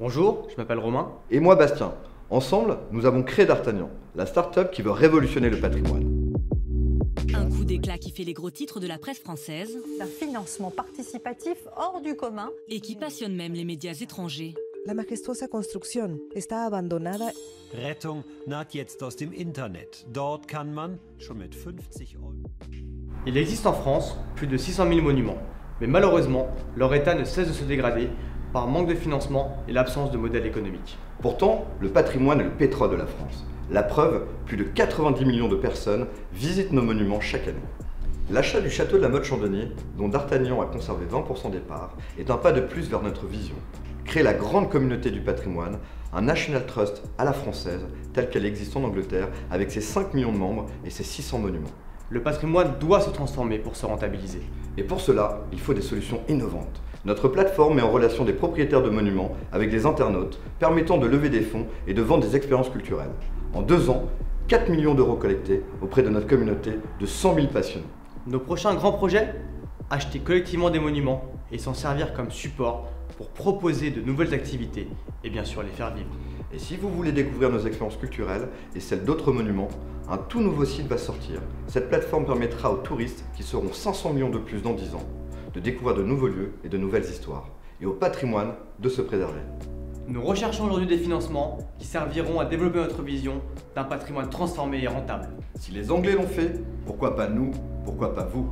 Bonjour, je m'appelle Romain. Et moi Bastien. Ensemble, nous avons créé D'Artagnan, la start-up qui veut révolutionner le patrimoine. Un coup d'éclat qui fait les gros titres de la presse française d'un financement participatif hors du commun et qui passionne même les médias étrangers. La majestuosa construcción está abandonada. Rettung naht jetzt aus dem Internet. Dort kann man schon mit 50 Euro. Il existe en France plus de 600 000 monuments, mais malheureusement, leur état ne cesse de se dégrader par manque de financement et l'absence de modèle économique. Pourtant, le patrimoine est le pétrole de la France. La preuve, plus de 90 millions de personnes visitent nos monuments chaque année. L'achat du château de la Motte Chandonnier, dont D'Artagnan a conservé 20% des parts, est un pas de plus vers notre vision. Créer la grande communauté du patrimoine, un National Trust à la française, telle qu'elle existe en Angleterre, avec ses 5 millions de membres et ses 600 monuments. Le patrimoine doit se transformer pour se rentabiliser. Et pour cela, il faut des solutions innovantes. Notre plateforme met en relation des propriétaires de monuments avec des internautes, permettant de lever des fonds et de vendre des expériences culturelles. En deux ans, 4 millions d'euros collectés auprès de notre communauté de 100 000 passionnés. Nos prochains grands projets? Acheter collectivement des monuments et s'en servir comme support pour proposer de nouvelles activités et bien sûr les faire vivre. Et si vous voulez découvrir nos expériences culturelles et celles d'autres monuments, un tout nouveau site va sortir. Cette plateforme permettra aux touristes, qui seront 500 millions de plus dans 10 ans, de découvrir de nouveaux lieux et de nouvelles histoires, et au patrimoine de se préserver. Nous recherchons aujourd'hui des financements qui serviront à développer notre vision d'un patrimoine transformé et rentable. Si les Anglais l'ont fait, pourquoi pas nous Pourquoi pas vous?